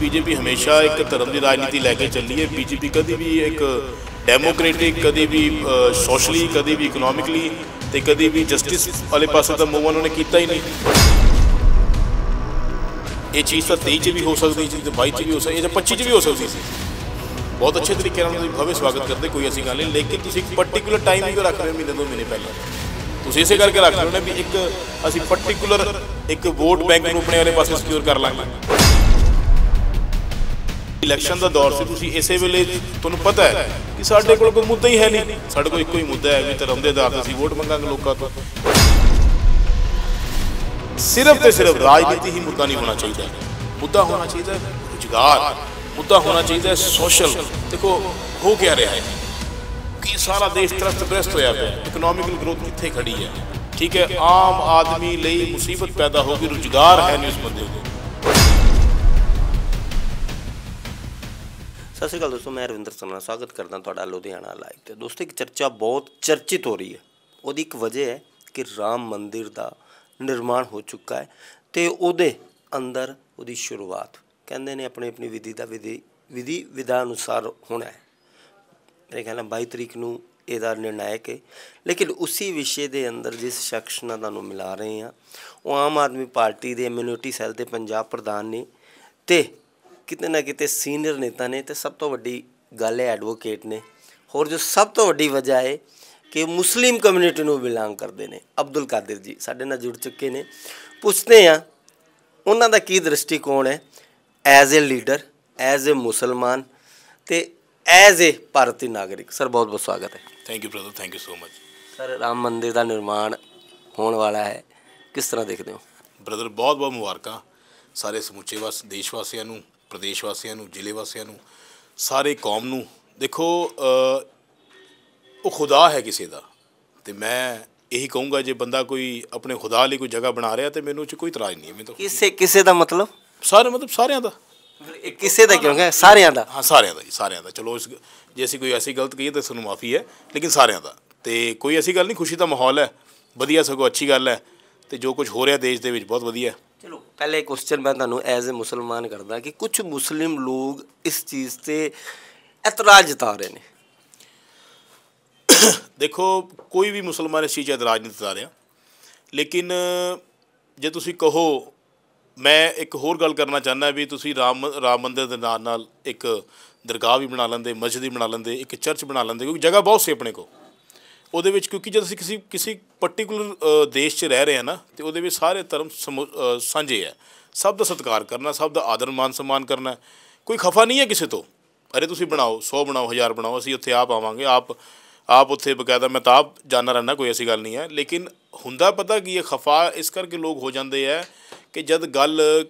BJP ਹਮੇਸ਼ਾ ਇੱਕ ਧਰਮ ਦੀ ਰਾਜਨੀਤੀ ਲੈ ਕੇ ਚੱਲੀ ਹੈ। ਬੀਜੇਪੀ ਕਦੀ ਵੀ ਇੱਕ ਡੈਮੋਕ੍ਰੈਟਿਕ, ਕਦੀ ਵੀ ਸੋਸ਼ਲੀ ਕਦੀ ਵੀ ਇਕਨੋਮਿਕਲੀ ਤੇ ਕਦੀ ਵੀ ਜਸਟਿਸ ਵਾਲੇ ਪਾਸੇ ਦਾ ਮੂਵ ਉਹਨਾਂ ਨੇ ਕੀਤਾ ਹੀ ਨਹੀਂ। ਇਹ ਚੀਜ਼ ਤਾਂ 23 ਚ ਵੀ ਹੋ ਸਕਦੀ ਸੀ ਤੇ 22 ਚ ਵੀ ਹੋ ਸਕਦੀ, ਇਹ ਜਾਂ 25 ਚ ਵੀ ਹੋ ਸਕਦੀ ਸੀ। ਬਹੁਤ ਅੱਛੇ ਤਰੀਕੇ ਨਾਲ ਤੁਸੀਂ ਭਵੇ ਸਵਾਗਤ ਕਰਦੇ, ਕੋਈ ਐਸੀ ਗੱਲ ਨਹੀਂ। ਲੇਕਿਨ ਤੁਸੀਂ ਇੱਕ ਪਾਰਟਿਕੂਲਰ ਟਾਈਮ ਹੀ ਰੱਖ ਰਹੇ ਹੋ ਮਹੀਨੇ, ਦੋ ਮਹੀਨੇ ਪਹਿਲਾਂ। ਤੁਸੀਂ ਇਸੇ ਕਰਕੇ ਰੱਖ ਰਹੇ ਹੋ ਨਾ ਵੀ ਇੱਕ ਅਸੀਂ ਪਾਰਟਿਕੂਲਰ ਇੱਕ ਵੋਟ ਬੈਂਕ ਨੂੰ ਆਪਣੇ ਵਾਲੇ ਪਾਸੇ ਸਿਕਿਉਰ ਕਰ ਲਾਂਗੇ। ਇਲੈਕਸ਼ਨ ਦਾ ਦੌਰ ਸੀ, ਤੁਸੀਂ ਇਸੇ ਵੇਲੇ ਤੁਹਾਨੂੰ ਪਤਾ ਹੈ ਕਿ ਸਾਡੇ ਕੋਲ ਕੋਈ ਮੁੱਦਾ ਹੀ ਹੈ ਨਹੀਂ। ਸਾਡੇ ਕੋਲ ਇੱਕੋ ਹੀ ਮੁੱਦਾ ਹੈ ਵੀ ਧਰਮ ਦੇ ਆਧਾਰ ਤੇ ਅਸੀਂ ਵੋਟ ਮੰਗਾਂਗੇ ਲੋਕਾਂ ਤੋਂ। ਸਿਰਫ ਤੇ ਸਿਰਫ ਰਾਜਨੀਤੀ ਹੀ ਮੁੱਦਾ ਨਹੀਂ ਹੋਣਾ ਚਾਹੀਦਾ। ਮੁੱਦਾ ਹੋਣਾ ਚਾਹੀਦਾ ਰੁਜ਼ਗਾਰ, ਮੁੱਦਾ ਹੋਣਾ ਚਾਹੀਦਾ ਸੋਸ਼ਲ। ਦੇਖੋ, ਹੋ ਕੀ ਰਿਹਾ ਹੈ? ਕਿ ਸਾਰਾ ਦੇਸ਼ ਤਰਸਤ ਗ੍ਰਸਤ ਹੋਇਆ ਪਿਆ ਇਕਨੋਮਿਕਲ ਗਰੋਥ ਕਿੱਥੇ ਖੜੀ ਹੈ? ਠੀਕ ਹੈ, ਆਮ ਆਦਮੀ ਲਈ ਮੁਸੀਬਤ ਪੈਦਾ ਹੋ ਗਈ, ਰੁਜ਼ਗਾਰ ਹੈ ਨਹੀਂ ਉਸ ਬੰਦੇ ਕੋਲ। ਸਤਿ ਸ਼੍ਰੀ ਅਕਾਲ ਦੋਸਤੋ, ਮੈਂ ਰਵਿੰਦਰ ਸਨਾ ਸਵਾਗਤ ਕਰਦਾ ਤੁਹਾਡਾ ਲੁਧਿਆਣਾ ਲਾਈਵ ਤੇ। ਦੋਸਤੋ, ਇੱਕ ਚਰਚਾ ਬਹੁਤ ਚਰਚਿਤ ਹੋ ਰਹੀ ਹੈ। ਉਹਦੀ ਇੱਕ ਵਜ੍ਹਾ ਹੈ ਕਿ ਰਾਮ ਮੰਦਿਰ ਦਾ ਨਿਰਮਾਣ ਹੋ ਚੁੱਕਾ ਹੈ ਤੇ ਉਹਦੇ ਅੰਦਰ ਉਹਦੀ ਸ਼ੁਰੂਆਤ, ਕਹਿੰਦੇ ਨੇ ਆਪਣੀ ਆਪਣੀ ਵਿਧੀ ਦਾ ਵਿਧੀ ਵਿਧੀ ਵਿਧਾ ਅਨੁਸਾਰ ਹੋਣਾ ਹੈ। ਮੇਰੇ ਖਿਆਲ ਨਾਲ 22 ਤਰੀਕ ਨੂੰ ਇਹਦਾ ਨਿਰਣਾਇਕ ਹੈ। ਲੇਕਿਨ ਉਸੇ ਵਿਸ਼ੇ ਦੇ ਅੰਦਰ ਜਿਸ ਸ਼ਖਸ ਨਾਲ ਤੁਹਾਨੂੰ ਮਿਲਾ ਰਹੇ ਹਾਂ, ਉਹ ਆਮ ਆਦਮੀ ਪਾਰਟੀ ਦੇ ਇਮਿਊਨਿਟੀ ਸੈੱਲ ਦੇ ਪੰਜਾਬ ਪ੍ਰਧਾਨ ਨੇ ਤੇ ਕਿਤੇ ਨਾ ਕਿਤੇ ਸੀਨੀਅਰ ਨੇਤਾ ਨੇ ਤੇ ਸਭ ਤੋਂ ਵੱਡੀ ਗੱਲ ਹੈ ਐਡਵੋਕੇਟ ਨੇ। ਹੋਰ ਜੋ ਸਭ ਤੋਂ ਵੱਡੀ ਵਜ੍ਹਾ ਹੈ ਕਿ ਮੁਸਲਿਮ ਕਮਿਊਨਿਟੀ ਨੂੰ ਬਿਲੋਂਗ ਕਰਦੇ ਨੇ। ਅਬਦੁਲ ਕਾਦਰ ਜੀ ਸਾਡੇ ਨਾਲ ਜੁੜ ਚੁੱਕੇ ਨੇ। ਪੁੱਛਦੇ ਆ ਉਹਨਾਂ ਦਾ ਕੀ ਦ੍ਰਿਸ਼ਟੀਕੋਣ ਹੈ? As a leader as a ਮੁਸਲਮਾਨ ਤੇ ਐਜ਼ ਅ ਭਾਰਤੀ ਨਾਗਰਿਕ। ਸਰ ਬਹੁਤ ਬਹੁਤ ਸਵਾਗਤ ਹੈ। Thank you brother thank you so much sir Ram Mandir ਦਾ ਨਿਰਮਾਣ ਹੋਣ ਵਾਲਾ ਹੈ। ਕਿਸ ਤਰ੍ਹਾਂ ਦੇਖਦੇ ਹੋ? ਬ੍ਰਦਰ ਬਹੁਤ ਬਹੁਤ ਮੁਬਾਰਕਾਂ ਸਾਰੇ ਸਮੁੱਚੇ ਵਾਸ ਦੇਸ਼ ਵਾਸੀਆਂ ਨੂੰ। ਪ੍ਰਦੇਸ਼ ਵਾਸੀਆਂ ਨੂੰ ਜ਼ਿਲ੍ਹੇ ਵਾਸੀਆਂ ਨੂੰ ਸਾਰੇ ਕੌਮ ਨੂੰ। ਦੇਖੋ ਉਹ ਖੁਦਾ ਹੈ ਕਿਸੇ ਦਾ। ਤੇ ਮੈਂ ਇਹੀ ਕਹੂੰਗਾ ਜੇ ਬੰਦਾ ਕੋਈ ਆਪਣੇ ਖੁਦਾ ਲਈ ਕੋਈ ਜਗ੍ਹਾ ਬਣਾ ਰਿਹਾ ਤੇ ਮੈਨੂੰ ਉਹ 'ਚ ਕੋਈ ਇਤਰਾਜ਼ ਨਹੀਂ ਹੈ। ਮੈਨੂੰ ਤਾਂ ਕਿਸੇ ਕਿਸੇ ਦਾ ਮਤਲਬ? ਸਾਰੇ ਮਤਲਬ ਸਾਰਿਆਂ ਦਾ। ਇਹ ਕਿਸੇ ਦਾ ਕਿਉਂ? ਹੈ ਸਾਰਿਆਂ ਦਾ। ਹਾਂ ਸਾਰਿਆਂ ਦਾ ਜੀ ਸਾਰਿਆਂ ਦਾ। ਚਲੋ ਇਸ ਜੇ ਅਸੀਂ ਕੋਈ ਐਸੀ ਗਲਤ ਕਹੀਏ ਤਾਂ ਸਾਨੂੰ ਮਾਫੀ ਹੈ ਲੇਕਿਨ ਸਾਰਿਆਂ ਦਾ। ਤੇ ਕੋਈ ਐਸੀ ਗੱਲ ਨਹੀਂ ਖੁਸ਼ੀ ਦਾ ਮਾਹੌਲ ਹੈ। ਵਧੀਆ ਸਗੋਂ ਅੱਛੀ ਗੱਲ ਹੈ। ਤੇ ਜੋ ਕੁਝ ਹੋ ਰਿਹਾ ਦੇਸ਼ ਦੇ ਵਿੱਚ ਬਹੁਤ ਵਧੀਆ। ਪਹਿਲੇ ਕੁਐਸਚਨ ਮੈਂ ਤੁਹਾਨੂੰ ਐਜ਼ ਅ ਮੁਸਲਮਾਨ ਕਰਦਾ ਕਿ ਕੁਝ ਮੁਸਲਿਮ ਲੋਕ ਇਸ ਚੀਜ਼ ਤੇ ਇਤਰਾਜ਼ ਜਤਾ ਰਹੇ ਨੇ। ਦੇਖੋ, ਕੋਈ ਵੀ ਮੁਸਲਮਾਨ ਇਸ ਚੀਜ਼ 'ਚ ਇਤਰਾਜ਼ ਨਹੀਂ ਜਤਾ ਰਿਹਾ। ਲੇਕਿਨ ਜੇ ਤੁਸੀਂ ਕਹੋ, ਮੈਂ ਇੱਕ ਹੋਰ ਗੱਲ ਕਰਨਾ ਚਾਹੁੰਦਾ ਵੀ ਤੁਸੀਂ ਰਾਮ ਰਾਮ ਮੰਦਿਰ ਦੇ ਨਾਲ ਨਾਲ ਇੱਕ ਦਰਗਾਹ ਵੀ ਬਣਾ ਲੈਂਦੇ, ਮਸਜਿਦ ਵੀ ਬਣਾ ਲੈਂਦੇ, ਇੱਕ ਚਰਚ ਬਣਾ ਲੈਂਦੇ, ਕਿਉਂਕਿ ਜਗ੍ਹਾ ਬਹੁਤ ਸੀ ਆਪਣੇ ਕੋਲ। ਉਹਦੇ ਵਿੱਚ ਕਿਉਂਕਿ ਜਦ ਅਸੀਂ ਕਿਸੇ ਕਿਸੇ ਪਾਰਟਿਕੂਲਰ ਦੇਸ਼ 'ਚ ਰਹਿ ਰਹੇ ਹਾਂ ਨਾ, ਤੇ ਉਹਦੇ ਵਿੱਚ ਸਾਰੇ ਧਰਮ ਸਮੂ- ਸਾਂਝੇ ਹੈ। ਸਭ ਦਾ ਸਤਿਕਾਰ ਕਰਨਾ, ਸਭ ਦਾ ਆਦਰ, ਮਾਨ, ਸਨਮਾਨ ਕਰਨਾ ਕੋਈ ਖਫਾ ਨਹੀਂ ਹੈ ਕਿਸੇ ਤੋਂ। ਅਰੇ ਤੁਸੀਂ ਬਣਾਓ 100 ਬਣਾਓ 1000 ਬਣਾਓ, ਅਸੀਂ ਉੱਥੇ ਆਪ ਆਵਾਂਗੇ, ਆਪ ਆਪ ਉੱਥੇ ਬਕਾਇਦਾ ਮੈਂ ਤਾਂ ਆਪ ਜਾਣਾ ਰਹਿਣਾ ਕੋਈ ਐਸੀ ਗੱਲ ਨਹੀਂ ਹੈ। ਲੇਕਿਨ ਹੁੰਦਾ ਪਤਾ ਕੀ ਇਹ ਖਫਾ ਇਸ ਕਰਕੇ ਲੋਕ ਹੋ ਜਾਂਦੇ ਹੈ ਕਿ ਜਦ ਗੱਲ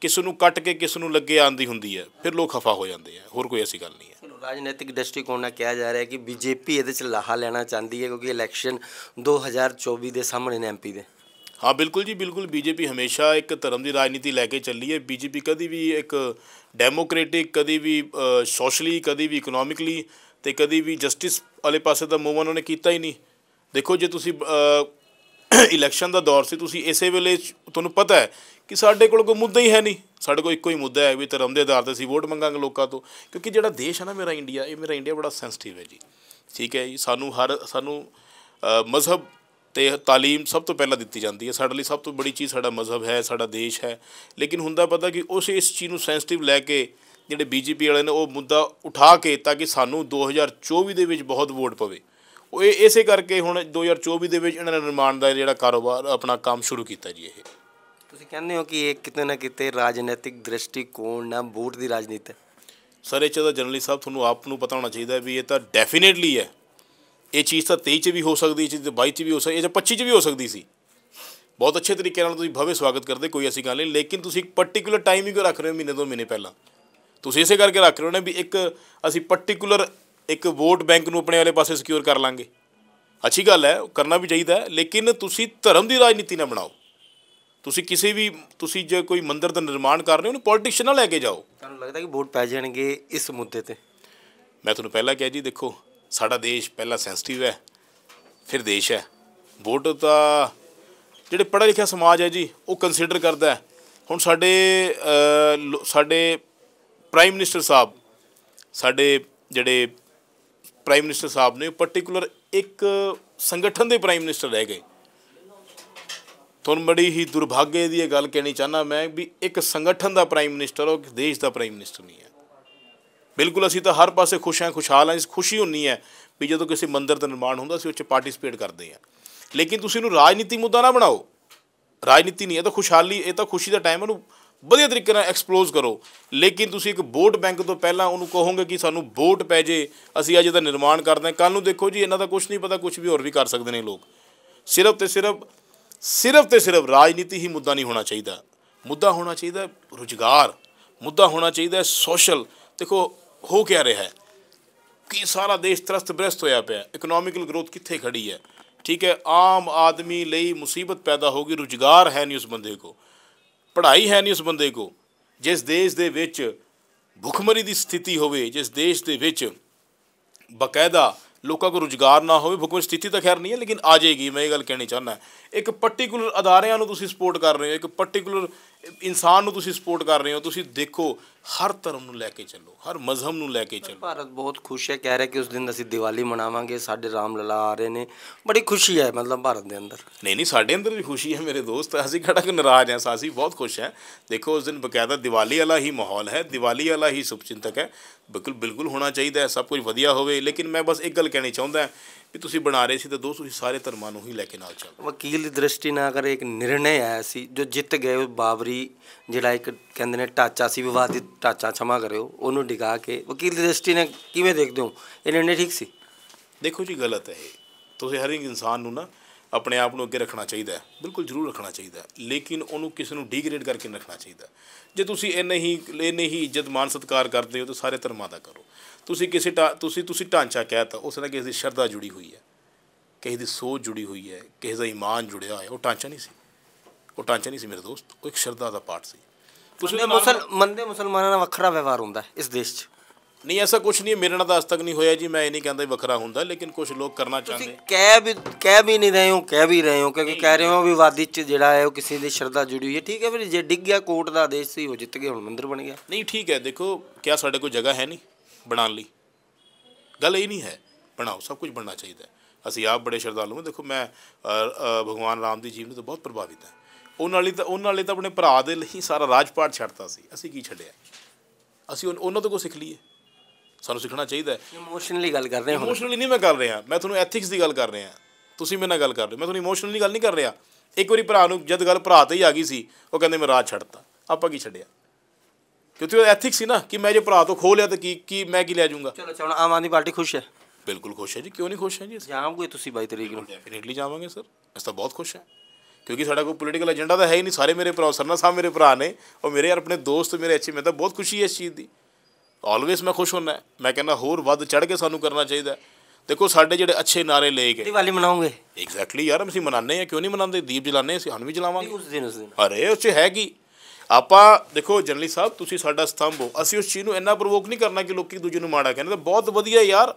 ਕਿਸ ਨੂੰ ਕੱਟ ਕੇ, ਕਿਸ ਨੂੰ ਲੱਗੇ ਆਂਦੀ ਹੁੰਦੀ ਹੈ, ਫਿਰ ਲੋਕ ਖਫਾ ਹੋ ਜਾਂਦੇ ਹੈ। ਹੋਰ ਕੋਈ ਐਸੀ ਗੱਲ ਨਹੀਂ ਹੈ। ਰਾਜਨੀਤਿਕ ਦ੍ਰਿਸ਼ਟੀਕੋਣ ਨਾਲ ਕਿਹਾ ਜਾ ਰਿਹਾ ਹੈ ਕਿ ਬੀਜੇਪੀ ਇਹਦੇ ਚ ਲਾਹਾ ਲੈਣਾ ਚਾਹੁੰਦੀ ਹੈ ਕਿਉਂਕਿ ਇਲੈਕਸ਼ਨ 2024 ਦੇ ਸਾਹਮਣੇ ਨੇ ਐਮਪੀ ਦੇ। ਹਾਂ, ਬਿਲਕੁਲ ਜੀ, ਬਿਲਕੁਲ ਬੀਜੇਪੀ ਹਮੇਸ਼ਾ ਇੱਕ ਧਰਮ ਦੀ ਰਾਜਨੀਤੀ ਲੈ ਕੇ ਚੱਲੀ ਹੈ। ਬੀਜੇਪੀ ਕਦੀ ਵੀ ਇੱਕ ਡੈਮੋਕ੍ਰੈਟਿਕ, ਕਦੀ ਵੀ ਸੋਸ਼ਲੀ, ਕਦੀ ਵੀ ਇਕਨੋਮਿਕਲੀ ਤੇ ਕਦੀ ਵੀ ਜਸਟਿਸ ਵਾਲੇ ਪਾਸੇ ਦਾ ਮੂਵ ਉਹਨਾਂ ਨੇ ਕੀਤਾ ਹੀ ਨਹੀਂ। ਦੇਖੋ, ਜੇ ਤੁਸੀਂ ਇਲੈਕਸ਼ਨ ਦਾ ਦੌਰ ਸੀ, ਤੁਸੀਂ ਇਸੇ ਵੇਲੇ ਤੁਹਾਨੂੰ ਪਤਾ ਹੈ ਕਿ ਸਾਡੇ ਕੋਲ ਕੋਈ ਮੁੱਦਾ ਹੀ ਹੈ ਨਹੀਂ। ਸਾਡੇ ਕੋਲ ਇੱਕੋ ਹੀ ਮੁੱਦਾ ਹੈ ਵੀ ਧਰਮ ਦੇ ਆਧਾਰ ਤੇ ਅਸੀਂ ਵੋਟ ਮੰਗਾਂਗੇ ਲੋਕਾਂ ਤੋਂ, ਕਿਉਂਕਿ ਜਿਹੜਾ ਦੇਸ਼ ਹੈ ਨਾ ਮੇਰਾ ਇੰਡੀਆ, ਇਹ ਮੇਰਾ ਇੰਡੀਆ ਬੜਾ ਸੈਂਸਿਟਿਵ ਹੈ ਜੀ। ਠੀਕ ਹੈ ਜੀ, ਸਾਨੂੰ ਹਰ, ਸਾਨੂੰ ਮਜ਼ਹਬ ਤੇ ਤਾਲੀਮ ਸਭ ਤੋਂ ਪਹਿਲਾਂ ਦਿੱਤੀ ਜਾਂਦੀ ਹੈ। ਸਾਡੇ ਲਈ ਸਭ ਤੋਂ ਬੜੀ ਚੀਜ਼ ਸਾਡਾ ਮਜ਼ਹਬ ਹੈ, ਸਾਡਾ ਦੇਸ਼ ਹੈ। ਲੇਕਿਨ ਹੁੰਦਾ ਪਤਾ ਕਿ ਉਸ, ਇਸ ਚੀਜ਼ ਨੂੰ ਸੈਂਸਿਟਿਵ ਲੈ ਕੇ ਜਿਹੜੇ ਬੀਜੇਪੀ ਵਾਲੇ ਨੇ ਉਹ ਮੁੱਦਾ ਉਠਾ ਕੇ ਤਾਂ ਕਿ ਸਾਨੂੰ 2024 ਦੇ ਵਿੱਚ ਬਹੁਤ ਵੋਟ ਪਵੇ। ਉਹ ਇਹ ਇਸੇ ਕਰਕੇ ਹੁਣ 2024 ਦੇ ਵਿੱਚ ਇਹਨਾਂ ਨੇ ਨਿਰਮਾਣ ਦਾ ਜਿਹੜਾ ਕਾਰੋਬਾਰ ਆਪਣਾ ਕੰਮ ਸ਼ੁਰੂ ਕੀਤਾ ਜੀ ਇਹ। ਤੁਸੀਂ ਕਹਿੰਦੇ ਹੋ ਕਿ ਇਹ ਕਿਤੇ ਨਾ ਕਿਤੇ ਰਾਜਨੀਤਿਕ ਦ੍ਰਿਸ਼ਟੀਕੋਣ ਨਾਲ ਵੋਟ ਦੀ ਰਾਜਨੀਤੀ ਹੈ। ਸਰ ਇਹ 'ਚ ਤਾਂ ਜਨਰਲੀ ਸਾਹਿਬ ਤੁਹਾਨੂੰ ਆਪ ਨੂੰ ਪਤਾ ਹੋਣਾ ਚਾਹੀਦਾ ਵੀ ਇਹ ਤਾਂ ਡੈਫੀਨੇਟਲੀ ਹੈ। ਇਹ ਚੀਜ਼ ਤਾਂ 23 ਚ ਵੀ ਹੋ ਸਕਦੀ ਇਹ ਚੀਜ਼ ਤਾਂ 22 ਚ ਵੀ ਹੋ ਸਕਦੀ ਇਹ ਤਾਂ 25 ਚ ਵੀ ਹੋ ਸਕਦੀ ਸੀ। ਬਹੁਤ ਅੱਛੇ ਤਰੀਕੇ ਨਾਲ ਤੁਸੀਂ ਭਵੇ ਸਵਾਗਤ ਕਰਦੇ ਕੋਈ ਐਸੀ ਗੱਲ ਨਹੀਂ ਲੇਕਿਨ ਤੁਸੀਂ ਇੱਕ ਪਾਰਟਿਕੂਲਰ ਟਾਈਮ ਹੀ ਕਿਉਂ ਰੱਖ ਰਹੇ ਹੋ ਮਹੀਨੇ ਦੋ ਮਹੀਨੇ ਪਹਿਲਾਂ। ਤੁਸੀਂ ਇਸੇ ਕਰਕੇ ਰੱਖ ਰਹੇ ਹੋ ਨਾ ਵੀ ਇੱਕ ਅਸੀਂ ਪਾਰਟਿਕੂਲਰ ਇੱਕ ਵੋਟ ਬੈਂਕ ਨੂੰ ਆਪਣੇ ਵਾਲੇ ਪਾਸੇ ਸਿਕਿਉਰ ਕਰ ਲਾਂਗੇ। ਅੱਛੀ ਗੱਲ ਹੈ ਕਰਨਾ ਵੀ ਚਾਹੀਦਾ ਲੇਕਿਨ ਤੁਸੀਂ ਧਰਮ ਦੀ ਰਾਜਨੀਤੀ ਨਾ ਬਣਾਓ। ਤੁਸੀਂ ਕਿਸੇ ਵੀ ਤੁਸੀਂ ਜੇ ਕੋਈ ਮੰਦਿਰ ਦਾ ਨਿਰਮਾਣ ਕਰ ਰਹੇ ਹੋ ਉਹਨੂੰ ਪੋਲੀਟਿਕਸ ਨਾਲ ਲੈ ਕੇ ਜਾਓ। ਤੁਹਾਨੂੰ ਲੱਗਦਾ ਕਿ ਵੋਟ ਪੈ ਜਾਣਗੇ ਇਸ ਮੁੱਦੇ ਤੇ? ਮੈਂ ਤੁਹਾਨੂੰ ਪਹਿਲਾਂ ਕਿਹਾ ਜੀ ਦੇਖੋ ਸਾਡਾ ਦੇਸ਼ ਪਹਿਲਾਂ ਸੈਂਸਿਟਿਵ ਹੈ ਫਿਰ ਦੇਸ਼ ਹੈ। ਵੋਟ ਤਾਂ ਜਿਹੜੇ ਪੜ੍ਹਿਆ ਲਿਖਿਆ ਸਮਾਜ ਹੈ ਜੀ ਉਹ ਕੰਸੀਡਰ ਕਰਦਾ ਹੈ। ਹੁਣ ਸਾਡੇ ਸਾਡੇ ਪ੍ਰਾਈਮ ਮਿਨਿਸਟਰ ਸਾਹਿਬ ਸਾਡੇ ਜਿਹੜੇ ਪ੍ਰਾਈਮ ਮਿਨਿਸਟਰ ਸਾਹਿਬ ਨੇ ਪਾਰਟਿਕੂਲਰ ਇੱਕ ਸੰਗਠਨ ਦੇ ਪ੍ਰਾਈਮ ਮਿਨਿਸਟਰ ਰਹਿ ਗਏ। ਤੁਹਾਨੂੰ ਬੜੀ ਹੀ ਦੁਰਭਾਗੇ ਦੀ ਇਹ ਗੱਲ ਕਹਿਣੀ ਚਾਹਨਾ ਮੈਂ ਵੀ ਇੱਕ ਸੰਗਠਨ ਦਾ ਪ੍ਰਾਈਮ ਮਿਨਿਸਟਰ ਉਹ ਦੇਸ਼ ਦਾ ਪ੍ਰਾਈਮ ਮਿਨਿਸਟਰ ਨਹੀਂ ਹੈ। ਬਿਲਕੁਲ ਅਸੀਂ ਤਾਂ ਹਰ ਪਾਸੇ ਖੁਸ਼ ਹਾਂ, ਖੁਸ਼ਹਾਲ ਹਾਂ ਖੁਸ਼ੀ ਹੁੰਨੀ ਹੈ ਵੀ ਜਦੋਂ ਕਿਸੇ ਮੰਦਿਰ ਦਾ ਨਿਰਮਾਣ ਹੁੰਦਾ ਅਸੀਂ ਉਹ 'ਚ ਪਾਰਟਿਸਿਪੇਟ ਕਰਦੇ ਹਾਂ। ਲੇਕਿਨ ਤੁਸੀਂ ਇਹਨੂੰ ਰਾਜਨੀਤੀ ਮੁੱਦਾ ਨਾ ਬਣਾਓ। ਰਾਜਨੀਤੀ ਨਹੀਂ ਇਹ ਤਾਂ ਖੁਸ਼ਹਾਲੀ, ਇਹ ਤਾਂ ਖੁਸ਼ੀ ਦਾ ਟਾਈਮ ਉਹਨੂੰ ਵਧੀਆ ਤਰੀਕੇ ਨਾਲ ਐਕਸਪਲੋਜ਼ ਕਰੋ। ਲੇਕਿਨ ਤੁਸੀਂ ਇੱਕ ਵੋਟ ਬੈਂਕ ਤੋਂ ਪਹਿਲਾਂ ਉਹਨੂੰ ਕਹੋਗੇ ਕਿ ਸਾਨੂੰ ਵੋਟ ਪੈ ਜੇ, ਅਸੀਂ ਅੱਜ ਇਹਦਾ ਨਿਰਮਾਣ ਕਰਦੇ ਹਾਂ ਕੱਲ ਨੂੰ ਦੇਖੋ ਜੀ, ਇਹਨਾਂ ਦਾ ਕੁਝ ਨਹੀਂ ਪਤਾ ਕੁਝ ਵੀ ਹੋਰ ਵੀ ਕਰ ਸਕਦੇ ਨੇ ਲੋਕ। ਸਿਰਫ ਤੇ ਸਿਰਫ ਸਿਰਫ ਤੇ ਸਿਰਫ ਰਾਜਨੀਤੀ ਹੀ ਮੁੱਦਾ ਨਹੀਂ ਹੋਣਾ ਚਾਹੀਦਾ। ਮੁੱਦਾ ਹੋਣਾ ਚਾਹੀਦਾ ਰੁਜ਼ਗਾਰ, ਮੁੱਦਾ ਹੋਣਾ ਚਾਹੀਦਾ ਸੋਸ਼ਲ ਦੇਖੋ, ਹੋ ਕਿਆ ਰਿਹਾ ਹੈ? ਕਿ ਸਾਰਾ ਦੇਸ਼ ਤਰਸਤ ਬ੍ਰਸਤ ਹੋਇਆ ਪਿਆ। ਇਕਨੋਮਿਕਲ ਗਰੋਥ ਕਿੱਥੇ ਖੜੀ ਹੈ? ਠੀਕ ਹੈ, ਆਮ ਆਦਮੀ ਲਈ ਮੁਸੀਬਤ ਪੈਦਾ ਹੋ ਗਈ, ਰੁਜ਼ਗਾਰ ਹੈ ਨਹੀਂ ਉਸ ਬੰਦੇ ਕੋ ਪੜ੍ਹਾਈ ਹੈ ਨਹੀਂ ਉਸ ਬੰਦੇ ਕੋ ਜਿਸ ਦੇਸ਼ ਦੇ ਵਿੱਚ ਭੁੱਖਮਰੀ ਦੀ ਸਥਿਤੀ ਹੋਵੇ, ਜਿਸ ਦੇਸ਼ ਦੇ ਵਿੱਚ ਬਕਾਇਦਾ ਲੋਕਾਂ ਕੋ ਰੁਜ਼ਗਾਰ ਨਾ ਹੋਵੇ, ਭੁੱਖਮਰੀ ਸਥਿਤੀ ਤਾਂ ਖੈਰ ਨਹੀਂ ਹੈ, ਲੇਕਿਨ ਆ ਜਾਏਗੀ, ਮੈਂ ਇਹ ਗੱਲ ਕਹਿਣੀ ਚਾਹੁੰਦਾ। ਇੱਕ ਪਾਰਟਿਕੂਲਰ ਅਦਾਰਿਆਂ ਨੂੰ ਤੁਸੀਂ ਸਪੋਰਟ ਕਰ ਰਹੇ ਹੋ, ਇੱਕ ਪਾਰਟਿਕੂਲਰ ਇਨਸਾਨ ਨੂੰ ਤੁਸੀਂ ਸਪੋਰਟ ਕਰ ਰਹੇ ਹੋ ਤੁਸੀਂ ਦੇਖੋ ਹਰ ਧਰਮ ਨੂੰ ਲੈ ਕੇ ਚੱਲੋ ਹਰ ਮਜ਼ਹਬ ਨੂੰ ਲੈ ਕੇ ਚੱਲੋ। ਭਾਰਤ ਬਹੁਤ ਖੁਸ਼ ਹੈ ਕਹਿ ਰਿਹਾ ਕਿ ਉਸ ਦਿਨ ਅਸੀਂ ਦੀਵਾਲੀ ਮਨਾਵਾਂਗੇ ਸਾਡੇ ਰਾਮ ਲਲਾ ਆ ਰਹੇ ਨੇ ਬੜੀ ਖੁਸ਼ੀ ਹੈ ਮਤਲਬ ਭਾਰਤ ਦੇ ਅੰਦਰ। ਨਹੀਂ ਨਹੀਂ ਸਾਡੇ ਅੰਦਰ ਵੀ ਖੁਸ਼ੀ ਹੈ ਮੇਰੇ ਦੋਸਤ ਅਸੀਂ ਕਿਹੜਾ ਕਿ ਨਾਰਾਜ਼ ਹਾਂ ਅਸੀਂ ਬਹੁਤ ਖੁਸ਼ ਹਾਂ। ਦੇਖੋ ਉਸ ਦਿਨ ਬਕਾਇਦਾ ਦੀਵਾਲੀ ਵਾਲਾ ਹੀ ਮਾਹੌਲ ਹੈ ਦੀਵਾਲੀ ਵਾਲਾ ਹੀ ਸ਼ੁਭਚਿੰਤਕ ਹੈ ਬਿਲਕੁਲ ਬਿਲਕੁਲ ਹੋਣਾ ਚਾਹੀਦਾ ਹੈ ਸਭ ਕੁਝ ਵਧੀਆ ਹੋਵੇ। ਲੇਕਿਨ ਮੈਂ ਬਸ ਇੱਕ ਗੱਲ ਕਹਿਣੀ ਚਾਹੁੰਦਾ ਵੀ ਤੁਸੀਂ ਬਣਾ ਰਹੇ ਸੀ ਤਾਂ ਦੋ ਤੁਸੀਂ ਸਾਰੇ ਧਰਮਾਂ ਨੂੰ ਹੀ ਲੈ ਕੇ ਨਾਲ ਚੱਲੋ ਵਕੀਲ ਦੀ ਦ੍ਰਿਸ਼ਟੀ ਨਾਲ ਅਗਰ ਇੱਕ ਨਿਰਣੇ ਆਇਆ ਸੀ ਜੋ ਜਿੱਤ ਗਏ ਉਹ ਬਾਬਰੀ ਜਿਹੜਾ ਇੱਕ ਕਹਿੰਦੇ ਨੇ ਟਾਚਾ ਸੀ ਵਿਵਾਦਿਤ ਟਾਚਾ ਛਮਾ ਕਰਿਓ ਉਹਨੂੰ ਡਿਗਾ ਕੇ ਵਕੀਲ ਦੀ ਦ੍ਰਿਸ਼ਟੀ ਨੇ ਕਿਵੇਂ ਦੇਖਦੇ ਹੋ? ਇਹ ਨਿਰਣੇ ਠੀਕ ਸੀ? ਦੇਖੋ ਜੀ ਗਲਤ ਹੈ ਇਹ। ਤੁਸੀਂ ਹਰ ਇੱਕ ਇਨਸਾਨ ਨੂੰ ਨਾ ਆਪਣੇ ਆਪ ਨੂੰ ਅੱਗੇ ਰੱਖਣਾ ਚਾਹੀਦਾ ਬਿਲਕੁਲ ਜ਼ਰੂਰ ਰੱਖਣਾ ਚਾਹੀਦਾ ਲੇਕਿਨ ਉਹਨੂੰ ਕਿਸੇ ਨੂੰ ਡੀਗਰੇਡ ਕਰਕੇ ਰੱਖਣਾ ਚਾਹੀਦਾ। ਜੇ ਤੁਸੀਂ ਇੰਨੇ ਹੀ ਇੰਨੇ ਹੀ ਇੱਜ਼ਤ ਮਾਨ ਸਤਕਾਰ ਕਰਦੇ ਹੋ ਤਾਂ ਸਾਰੇ ਧਰਮਾਂ ਦਾ ਕਰੋ। ਤੁਸੀਂ ਕਿਸੇ ਤੁਸੀਂ ਤੁਸੀਂ ਢਾਂਚਾ ਕਹਿਤਾ ਉਸ ਨਾਲ ਕਿਸੇ ਦੀ ਸ਼ਰਧਾ ਜੁੜੀ ਹੋਈ ਹੈ। ਕਿਸੇ ਦੀ ਸੋਚ ਜੁੜੀ ਹੋਈ ਹੈ ਕਿਸੇ ਦਾ ਈਮਾਨ ਜੁੜਿਆ ਹੋਇਆ ਉਹ ਢਾਂਚਾ ਨਹੀਂ ਸੀ। ਉਹ ਢਾਂਚਾ ਨਹੀਂ ਸੀ ਮੇਰੇ ਦੋਸਤ ਉਹ ਇੱਕ ਸ਼ਰਧਾ ਦਾ ਪਾਰਟ ਸੀ। ਤੁਸੀਂ ਮੁਸਲ ਮੰਦੇ ਮੁਸਲਮਾਨਾਂ ਨਾਲ ਵੱਖਰਾ ਵਿਵਹਾਰ ਹੁੰਦਾ ਹੈ ਇਸ ਦੇਸ਼ 'ਚ। ਨਹੀਂ ਐਸਾ ਕੁਝ ਨਹੀਂ ਮੇਰੇ ਨਾਲ ਤਾਂ ਅੱਜ ਤੱਕ ਨਹੀਂ ਹੋਇਆ ਜੀ ਮੈਂ ਇਹ ਨਹੀਂ ਕਹਿੰਦਾ ਵੀ ਵੱਖਰਾ ਹੁੰਦਾ ਲੇਕਿਨ ਕੁਝ ਲੋਕ ਕਰਨਾ ਤੁਸੀਂ ਚਾਹੁੰਦੇ ਕਹਿ ਵੀ ਕਹਿ ਵੀ ਨਹੀਂ ਰਹੇ ਹੋ ਕਹਿ ਵੀ ਰਹੇ ਹੋ ਕਿਉਂਕਿ ਕਹਿ ਰਹੇ ਹੋ ਵਿਵਾਦੀ 'ਚ ਜਿਹੜਾ ਹੈ ਉਹ ਕਿਸੇ ਦੀ ਸ਼ਰਧਾ ਜੁੜੀ ਹੋਈ ਹੈ। ਠੀਕ ਹੈ ਫਿਰ ਜੇ ਡਿੱਗ ਗਿਆ ਕੋਰਟ ਦਾ ਆਦੇਸ਼ ਸੀ ਉਹ ਜਿੱਤ ਗਏ ਹੁਣ ਮੰਦਿਰ ਬਣ ਗਿਆ। ਨਹੀਂ ਠੀਕ ਹੈ ਦੇਖੋ ਕਿਆ ਸਾਡੇ ਕੋਲ ਜਗ੍ਹਾ ਹੈ ਨਹੀਂ। ਬਣਾਉਣ ਲਈ। ਗੱਲ ਇਹ ਨਹੀਂ ਹੈ ਬਣਾਓ ਸਭ ਕੁਝ ਬਣਨਾ ਚਾਹੀਦਾ। ਅਸੀਂ ਆਪ ਬੜੇ ਸ਼ਰਧਾਲੂ ਹਾਂ। ਦੇਖੋ ਮੈਂ ਭਗਵਾਨ ਰਾਮ ਦੀ ਜੀਵਨੀ ਤੋਂ ਬਹੁਤ ਪ੍ਰਭਾਵਿਤ ਹਾਂ। ਉਹਨਾਂ ਲਈ ਤਾਂ ਉਹਨਾਂ ਲਈ ਤਾਂ ਆਪਣੇ ਭਰਾ ਦੇ ਲਈ ਸਾਰਾ ਰਾਜਪਾਟ ਛੱਡਤਾ ਸੀ। ਅਸੀਂ ਕੀ ਛੱਡਿਆ? ਅਸੀਂ ਉਹਨਾਂ ਤੋਂ ਕੋ ਸਿੱਖ ਲਈਏ। ਸਾਨੂੰ ਸਿੱਖਣਾ ਚਾਹੀਦਾ ਹੈ। ਇਮੋਸ਼ਨਲੀ ਗੱਲ ਕਰ ਰਹੇ ਹਾਂ ਇਮੋਸ਼ਨਲੀ ਨਹੀਂ ਮੈਂ ਕਰ ਰਿਹਾ। ਮੈਂ ਤੁਹਾਨੂੰ ਐਥਿਕਸ ਦੀ ਗੱਲ ਕਰ ਰਿਹਾ। ਤੁਸੀਂ ਮੇਰੇ ਨਾਲ ਗੱਲ ਕਰ ਰਹੇ ਮੈਂ ਤੁਹਾਨੂੰ ਇਮੋਸ਼ਨਲੀ ਗੱਲ ਨਹੀਂ ਕਰ ਰਿਹਾ। ਇੱਕ ਵਾਰੀ ਭਰਾ ਨੂੰ ਜਦ ਗੱਲ ਭਰਾ ਤੇ ਹੀ ਆ ਗਈ ਸੀ ਉਹ ਕਹਿੰਦੇ ਮੈਂ ਰਾਜ ਛੱਡਤਾ। ਆਪਾਂ ਕੀ ਛੱਡਿਆ? ਕਿਉਂਕਿ ਉਹ ਐਥਿਕਸ ਸੀ ਨਾ ਕਿ ਮੈਂ ਜੇ ਭਰਾ ਤੋਂ ਖੋ ਲਿਆ ਤਾਂ ਕੀ ਕੀ ਮੈਂ ਕੀ ਲੈ ਜਾਊਂਗਾ? ਚਲੋ ਚਲੋ ਆਮ ਆਦਮੀ ਪਾਰਟੀ ਖੁਸ਼ ਹੈ। ਬਿਲਕੁਲ ਖੁਸ਼ ਹੈ ਜੀ ਕਿਉਂ ਨਹੀਂ ਖੁਸ਼ ਹੈ ਜੀ ਜਾਓਗੇ ਤੁਸੀਂ 22 ਤਰੀਕ ਨੂੰ? ਡੈਫੀਨੇਟਲੀ ਜਾਵਾਂਗੇ ਸਰ ਅਸੀਂ ਤਾਂ ਬਹੁਤ ਖੁਸ਼ ਹਾਂ। ਕਿਉਂਕਿ ਸਾਡਾ ਕੋਈ ਪੋਲੀਟੀਕਲ ਏਜੰਡਾ ਤਾਂ ਹੈ ਹੀ ਨਹੀਂ ਸਾਰੇ ਮੇਰੇ ਭਰਾ ਸਰਨਾ ਸਾਹਿਬ ਮੇਰੇ ਭਰਾ ਨੇ ਉਹ ਮੇਰੇ ਯਾਰ ਆਪਣੇ ਦੋਸਤ ਮੇਰੇ ਅੱਛੇ ਮੈਂ ਤਾਂ ਬਹੁਤ ਖੁਸ਼ੀ ਹੈ ਇਸ ਚੀਜ਼ ਦੀ। ਆਲਵੇਸ ਮੈਂ ਖੁਸ਼ ਹੁੰਨਾ ਮੈਂ ਕਹਿੰਦਾ ਹੋਰ ਵੱਧ ਚੜ ਕੇ ਸਾਨੂੰ ਕਰਨਾ ਚਾਹੀਦਾ। ਦੇਖੋ ਸਾਡੇ ਜਿਹੜੇ ਅੱਛੇ ਨਾਰੇ ਲੈ ਗਏ ਦੀਵਾਲੀ ਮਨਾਓਗੇ? ਐਗਜ਼ੈਕਟਲੀ ਯਾਰ ਅਸੀਂ ਮਨਾਉਂਦੇ ਹਾਂ ਕਿਉਂ ਨਹੀਂ ਮਨਾਉਂਦੇ? ਦੀਪ ਜਲਾਉਂਦੇ ਅਸੀਂ ਸਾਨੂੰ ਵੀ ਜਲਾਵਾਂਗੇ। ਉਸ ਦਿਨ ਉਸ ਦਿਨ। ਅਰੇ ਉਸ 'ਚ ਹੈ ਕੀ? ਆਪਾਂ ਦੇਖੋ ਜਨਰਲੀ ਸਾਹਿਬ ਤੁਸੀਂ ਸਾਡਾ ਸਤੰਭ ਹੋ ਅਸੀਂ ਉਸ ਚੀਜ਼ ਨੂੰ ਇੰਨਾ ਪ੍ਰੋਵੋਕ ਨਹੀਂ ਕਰਨਾ ਕਿ ਲੋਕੀ ਦੂਜੇ ਨੂੰ ਮਾੜਾ ਕਹਿੰਦੇ ਤਾਂ ਬਹੁਤ ਵਧੀਆ ਯਾਰ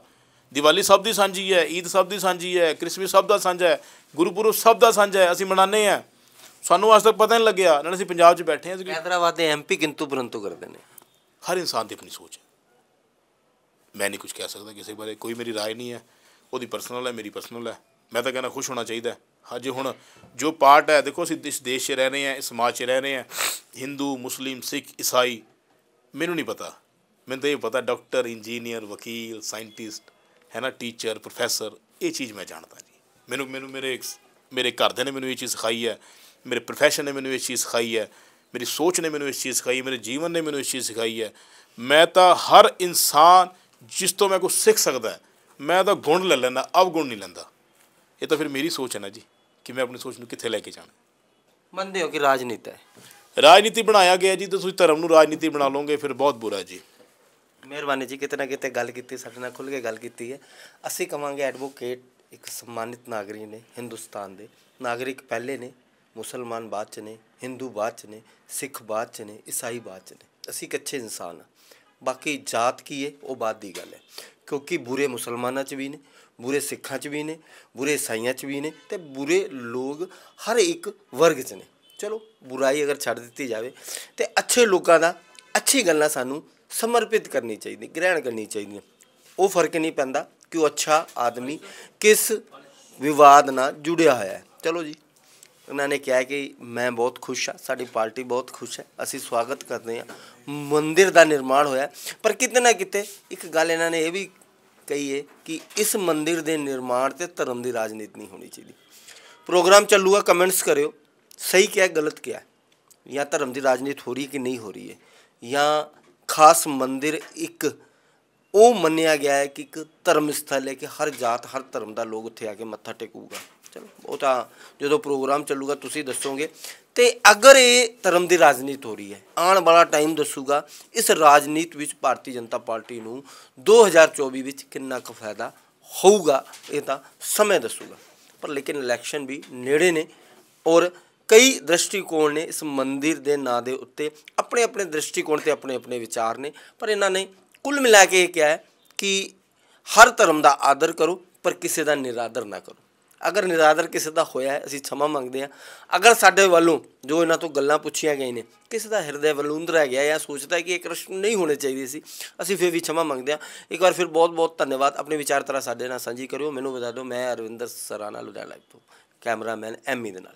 ਦੀਵਾਲੀ ਸਭ ਦੀ ਸਾਂਝੀ ਹੈ ਈਦ ਸਭ ਦੀ ਸਾਂਝੀ ਹੈ ਕ੍ਰਿਸਮਸ ਸਭ ਦਾ ਸਾਂਝਾ ਹੈ ਗੁਰਪੁਰਬ ਸਭ ਦਾ ਸਾਂਝਾ ਹੈ ਅਸੀਂ ਮਨਾਉਂਦੇ ਹਾਂ ਸਾਨੂੰ ਅੱਜ ਤੱਕ ਪਤਾ ਨਹੀਂ ਲੱਗਿਆ ਨਾਲ ਅਸੀਂ ਪੰਜਾਬ 'ਚ ਬੈਠੇ ਹਾਂ ਅਸੀਂ ਹੈਦਰਾਬਾਦ ਦੇ ਐਮਪੀ ਕਿੰਤੂ ਪਰੰਤੂ ਕਰਦੇ ਨੇ ਹਰ ਇਨਸਾਨ ਦੀ ਆਪਣੀ ਸੋਚ ਹੈ ਮੈਂ ਨਹੀਂ ਕੁਝ ਕਹਿ ਸਕਦਾ ਕਿਸੇ ਬਾਰੇ ਕੋਈ ਮੇਰੀ رائے ਨਹੀਂ ਹੈ ਉਹਦੀ ਪਰਸਨਲ ਹੈ ਮੇਰੀ ਪਰਸਨਲ ਹੈ ਮੈਂ ਤਾਂ ਕਹਿੰਦਾ ਖੁਸ਼ ਹੋਣਾ ਚਾਹੀਦਾ ਹੈ ਹਜੇ, ਹੁਣ ਜੋ ਪਾਰਟ ਹੈ, ਦੇਖੋ ਅਸੀਂ ਇਸ ਦੇਸ਼ 'ਚ ਰਹਿ ਰਹੇ ਹਾਂ, ਇਸ ਸਮਾਜ 'ਚ ਰਹਿ ਰਹੇ ਹਾਂ, ਹਿੰਦੂ, ਮੁਸਲਿਮ, ਸਿੱਖ, ਈਸਾਈ, ਮੈਨੂੰ ਨਹੀਂ ਪਤਾ। ਮੈਨੂੰ ਤਾਂ ਇਹ ਪਤਾ, ਡਾਕਟਰ, ਇੰਜੀਨੀਅਰ, ਵਕੀਲ, ਸਾਇੰਟਿਸਟ, ਹੈ ਨਾ, ਟੀਚਰ, ਪ੍ਰੋਫੈਸਰ, ਇਹ ਚੀਜ਼ ਮੈਂ ਜਾਣਦਾ ਜੀ। ਮੈਨੂੰ ਮੈਨੂੰ ਮੇਰੇ ਮੇਰੇ ਘਰਦਿਆਂ ਨੇ ਮੈਨੂੰ ਇਹ ਚੀਜ਼ ਸਿਖਾਈ ਹੈ, ਮੇਰੇ ਪ੍ਰੋਫੈਸ਼ਨ ਨੇ ਮੈਨੂੰ ਇਹ ਚੀਜ਼ ਸਿਖਾਈ ਹੈ, ਮੇਰੀ ਸੋਚ ਨੇ ਮੈਨੂੰ ਇਸ ਚੀਜ਼ ਸਿਖਾਈ, ਮੇਰੇ ਜੀਵਨ ਨੇ ਮੈਨੂੰ ਇਸ ਚੀਜ਼ ਸਿਖਾਈ ਹੈ। ਮੈਂ ਤਾਂ ਹਰ ਇਨਸਾਨ ਜਿਸ ਤੋਂ ਮੈਂ ਕੁਝ ਸਿੱਖ ਸਕਦਾ, ਮੈਂ ਤਾਂ ਗੁਣ ਲੈ ਲੈਂਦਾ, ਅਵਗੁਣ ਨਹੀਂ ਲੈਂਦਾ। ਇਹ ਤਾਂ ਫਿਰ ਮੇਰੀ ਸੋਚ ਹੈ ਨਾ ਜੀ। ਕਿ ਮੈਂ ਆਪਣੀ ਸੋਚ ਨੂੰ ਕਿੱਥੇ ਲੈ ਕੇ ਜਾਣਾ। ਮੰਨਦੇ ਹੋ ਕਿ ਰਾਜਨੀਤੀ ਹੈ? ਰਾਜਨੀਤੀ ਬਣਾਇਆ ਗਿਆ ਜੀ ਤੇ ਤੁਸੀਂ ਧਰਮ ਨੂੰ ਰਾਜਨੀਤੀ ਬਣਾ ਲਓਗੇ ਫਿਰ ਬਹੁਤ ਬੁਰਾ ਜੀ। ਮਿਹਰਬਾਨੀ ਜੀ ਕਿਤੇ ਨਾ ਕਿਤੇ ਗੱਲ ਕੀਤੀ ਸਾਡੇ ਨਾਲ ਖੁੱਲ੍ਹ ਕੇ ਗੱਲ ਕੀਤੀ ਹੈ। ਅਸੀਂ ਕਵਾਂਗੇ ਐਡਵੋਕੇਟ ਇੱਕ ਸਨਮਾਨਿਤ ਨਾਗਰਿਕ ਨੇ ਹਿੰਦੁਸਤਾਨ ਦੇ। ਨਾਗਰਿਕ ਪਹਿਲੇ ਨੇ ਮੁਸਲਮਾਨ ਬਾਅਦ ਚ ਨੇ ਹਿੰਦੂ ਬਾਅਦ ਚ ਨੇ ਸਿੱਖ ਬਾਅਦ ਚ ਨੇ ਈਸਾਈ ਬਾਅਦ ਚ ਨੇ। ਅਸੀਂ ਇੱਕ ਅੱਛੇ ਇਨਸਾਨ ਹਾਂ। ਬਾਕੀ ਜਾਤ ਕੀ ਹੈ ਉਹ ਬਾਅਦ ਦੀ ਗੱਲ ਹੈ। ਕਿਉਂਕਿ ਬੁਰੇ ਮੁਸਲਮਾਨਾਂ ਚ ਵੀ ਨੇ ਬੁਰੇ ਸਿੱਖਾਂ ਚ ਵੀ ਨੇ, ਬੁਰੇ ਈਸਾਈਆਂ ਚ ਵੀ ਨੇ ਤੇ ਬੁਰੇ ਲੋਕ ਹਰ ਇੱਕ ਵਰਗ ਚ ਨੇ। ਚਲੋ ਬੁਰਾਈ ਅਗਰ ਛੱਡ ਦਿੱਤੀ ਜਾਵੇ ਤੇ ਅੱਛੇ ਲੋਕਾਂ ਦਾ ਅੱਛੀ ਗੱਲਾਂ ਸਾਨੂੰ ਸਮਰਪਿਤ ਕਰਨੀ ਚਾਹੀਦੀ, ਗ੍ਰਹਿਣ ਕਰਨੀ ਚਾਹੀਦੀਆਂ ਉਹ ਫ਼ਰਕ ਨਹੀਂ ਪੈਂਦਾ ਕਿ ਉਹ ਅੱਛਾ ਆਦਮੀ ਕਿਸ ਵਿਵਾਦ ਨਾਲ ਜੁੜਿਆ ਹੋਇਆ ਹੈ। ਚਲੋ ਜੀ, ਉਹਨਾਂ ਨੇ ਕਿਹਾ ਕਿ ਮੈਂ ਬਹੁਤ ਖੁਸ਼ ਹਾਂ, ਸਾਡੀ ਪਾਰਟੀ ਬਹੁਤ ਖੁਸ਼ ਹੈ, ਅਸੀਂ ਸਵਾਗਤ ਕਰਦੇ ਹਾਂ। ਮੰਦਿਰ ਦਾ ਨਿਰਮਾਣ ਹੋਇਆ ਪਰ ਕਿਤੇ ਨਾ ਕਿਤੇ ਇੱਕ ਗੱਲ ਇਹਨਾਂ ਨੇ ਇਹ ਵੀ ਕਹੀਏ ਕਿ ਇਸ ਮੰਦਿਰ ਦੇ ਨਿਰਮਾਣ ਤੇ ਧਰਮ ਦੀ ਰਾਜਨੀਤੀ ਨਹੀਂ ਹੋਣੀ ਚਾਹੀਦੀ। ਪ੍ਰੋਗਰਾਮ ਚੱਲੂਗਾ, ਕਮੈਂਟਸ ਕਰਿਓ। ਸਹੀ ਕਿਹਾ ਗਲਤ ਕਿਹਾ ਜਾਂ ਧਰਮ ਦੀ ਰਾਜਨੀਤੀ ਹੋ ਰਹੀ ਹੈ ਕਿ ਨਹੀਂ ਹੋ ਰਹੀ ਹੈ? ਜਾਂ ਖਾਸ ਮੰਦਿਰ ਇੱਕ, ਉਹ ਮੰਨਿਆ ਗਿਆ ਹੈ ਕਿ ਇੱਕ ਧਰਮ ਸਥਲ ਹੈ ਕਿ ਹਰ ਜਾਤ, ਹਰ ਧਰਮ ਦਾ ਲੋਕ ਉੱਥੇ ਆ ਕੇ ਮੱਥਾ ਟੇਕੂਗਾ। ਚਲੋ, ਉਹ ਤਾਂ ਜਦੋਂ ਪ੍ਰੋਗਰਾਮ ਚੱਲੂਗਾ, ਤੁਸੀਂ ਦੱਸੋਗੇ। ਤੇ ਅਗਰ ਇਹ ਧਰਮ ਦੀ ਰਾਜਨੀਤੀ ਹੋ ਰਹੀ ਹੈ, ਆਉਣ ਵਾਲਾ ਟਾਈਮ ਦੱਸੂਗਾ ਇਸ ਰਾਜਨੀਤੀ ਵਿੱਚ ਭਾਰਤੀ ਜਨਤਾ ਪਾਰਟੀ ਨੂੰ 2024 ਵਿੱਚ ਕਿੰਨਾ ਕੁ ਫਾਇਦਾ ਹੋਊਗਾ, ਇਹ ਤਾਂ ਸਮੇਂ ਦੱਸੂਗਾ। ਪਰ ਲੇਕਿਨ ਇਲੈਕਸ਼ਨ ਵੀ ਨੇੜੇ ਨੇ ਔਰ ਕਈ ਦ੍ਰਿਸ਼ਟੀਕੋਣ ਨੇ ਇਸ ਮੰਦਿਰ ਦੇ ਨਾਂ ਦੇ ਉੱਤੇ ਆਪਣੇ ਆਪਣੇ ਦ੍ਰਿਸ਼ਟੀਕੋਣ ਤੇ ਆਪਣੇ ਆਪਣੇ ਵਿਚਾਰ ਨੇ। ਪਰ ਇਹਨਾਂ ਨੇ ਕੁੱਲ ਮਿਲਾ ਕੇ ਇਹ ਕਿਹਾ ਹੈ ਕਿ ਹਰ ਧਰਮ ਦਾ ਆਦਰ ਕਰੋ, ਪਰ ਕਿਸੇ ਦਾ ਨਿਰਾਦਰ ਨਾ ਕਰੋ। ਅਗਰ ਨਿਰਾਦਰ ਕਿਸੇ ਦਾ ਹੋਇਆ ਹੈ, ਅਸੀਂ ਸਮਾਂ ਮੰਗਦੇ ਹਾਂ। ਅਗਰ ਸਾਡੇ ਵੱਲੋਂ ਜੋ ਇਹਨਾਂ ਤੋਂ ਗੱਲਾਂ ਪੁੱਛੀਆਂ ਗਈਆਂ ਨੇ, ਕਿਸੇ ਦਾ ਹਿਰਦੇ ਵਲੂੰਦ ਰਹਿ ਗਿਆ ਜਾਂ ਸੋਚਦਾ ਕਿ ਇਹ ਕ੍ਰਿਸ਼ਨ ਨਹੀਂ ਹੋਣੇ ਚਾਹੀਦੇ ਸੀ, ਅਸੀਂ ਫਿਰ ਵੀ ਸਮਾਂ ਮੰਗਦੇ ਹਾਂ। ਇੱਕ ਵਾਰ ਫਿਰ ਬਹੁਤ ਬਹੁਤ ਧੰਨਵਾਦ। ਆਪਣੀ ਵਿਚਾਰਧਾਰਾ ਸਾਡੇ ਨਾਲ ਸਾਂਝੀ ਕਰਿਓ। ਮੈਨੂੰ ਬਤਾ ਦਿਓ। ਮੈਂ ਅਰਵਿੰਦਰ ਸਰਾਨਾ ਲੁਧਿਆਣਾ ਤੋਂ ਕੈਮਰਾਮੈਨ ਐਮੀ ਦੇ ਨਾਲ।